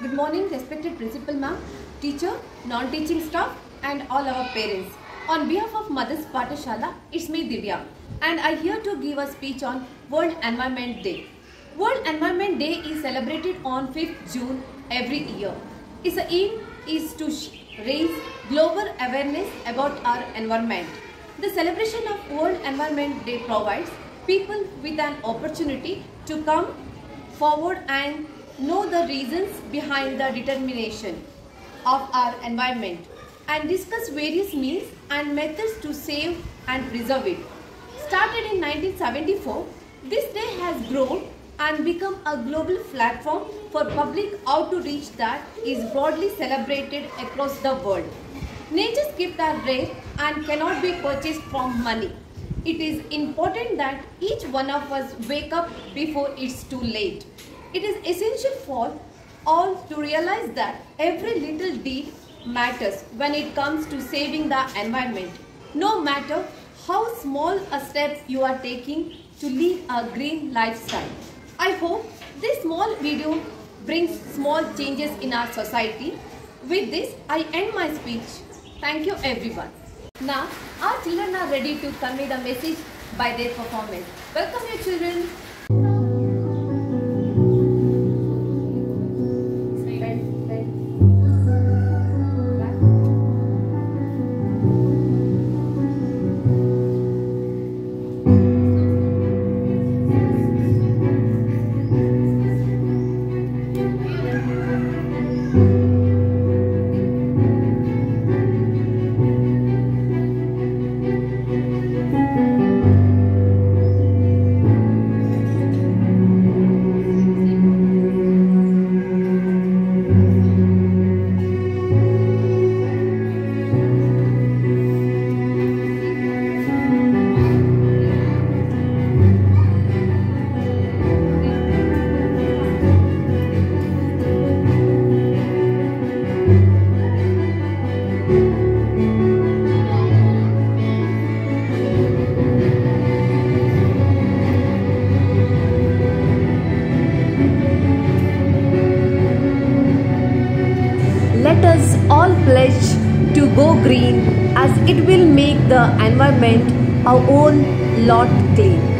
Good morning, respected principal ma'am, teacher, non-teaching staff, and all our parents. On behalf of Mothers Pathshalaa, it's me Divya, and I here to give a speech on World Environment Day. World Environment Day is celebrated on 5th June every year. Its aim is to raise global awareness about our environment. The celebration of World Environment Day provides people with an opportunity to come forward and know the reasons behind the determination of our environment and discuss various means and methods to save and preserve it. Started in 1974, this day has grown and become a global platform for public outreach that is broadly celebrated across the world. Nature's gifts are rare and cannot be purchased from money. It is important that each one of us wake up before it's too late. It is essential for all to realize that every little deed matters when it comes to saving the environment, no matter how small a step you are taking to lead a green lifestyle. I hope this small video brings small changes in our society. With this, I end my speech. Thank you everyone. Now, our children are ready to convey the message by their performance. Welcome you children. All pledge to go green as it will make the environment our own lot clean.